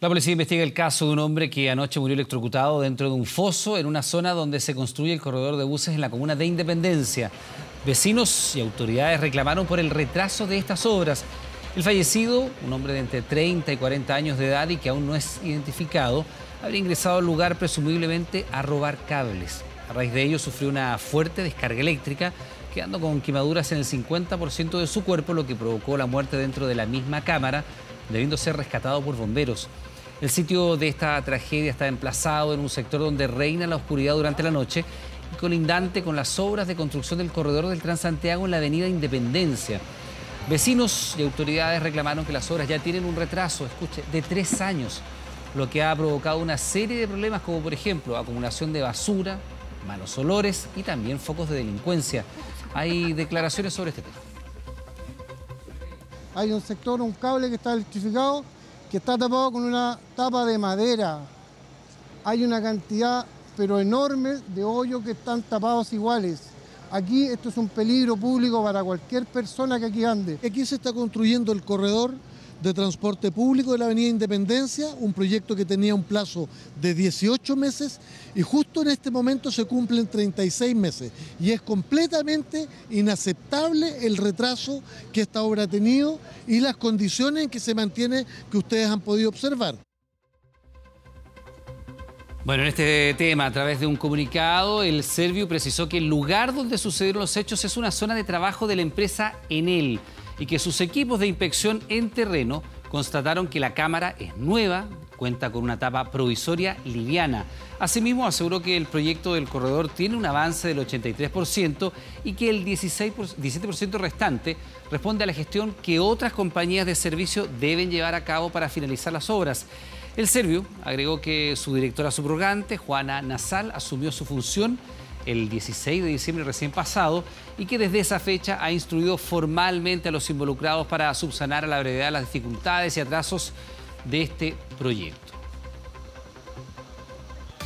La policía investiga el caso de un hombre que anoche murió electrocutado dentro de un foso en una zona donde se construye el corredor de buses en la comuna de Independencia. Vecinos y autoridades reclamaron por el retraso de estas obras. El fallecido, un hombre de entre 30 y 40 años de edad y que aún no es identificado, habría ingresado al lugar presumiblemente a robar cables. A raíz de ello sufrió una fuerte descarga eléctrica, quedando con quemaduras en el 50% de su cuerpo, lo que provocó la muerte dentro de la misma cámara, debiendo ser rescatado por bomberos. El sitio de esta tragedia está emplazado en un sector donde reina la oscuridad durante la noche y colindante con las obras de construcción del corredor del Transantiago en la avenida Independencia. Vecinos y autoridades reclamaron que las obras ya tienen un retraso, escuche, de tres años, lo que ha provocado una serie de problemas como por ejemplo acumulación de basura, malos olores y también focos de delincuencia. Hay declaraciones sobre este tema. Hay un sector, un cable que está electrificado que está tapado con una tapa de madera. Hay una cantidad, pero enorme, de hoyos que están tapados iguales. Aquí esto es un peligro público para cualquier persona que aquí ande. Aquí se está construyendo el corredor de transporte público de la Avenida Independencia, un proyecto que tenía un plazo de 18 meses y justo en este momento se cumplen 36 meses. Y es completamente inaceptable el retraso que esta obra ha tenido y las condiciones en que se mantiene que ustedes han podido observar. Bueno, en este tema, a través de un comunicado, el Servio precisó que el lugar donde sucedieron los hechos es una zona de trabajo de la empresa Enel y que sus equipos de inspección en terreno constataron que la cámara es nueva, cuenta con una tapa provisoria liviana. Asimismo, aseguró que el proyecto del corredor tiene un avance del 83% y que el 16 17% restante responde a la gestión que otras compañías de servicio deben llevar a cabo para finalizar las obras. El Servio agregó que su directora subrogante, Juana Nasal, asumió su función el 16 de diciembre recién pasado y que desde esa fecha ha instruido formalmente a los involucrados para subsanar a la brevedad las dificultades y atrasos de este proyecto.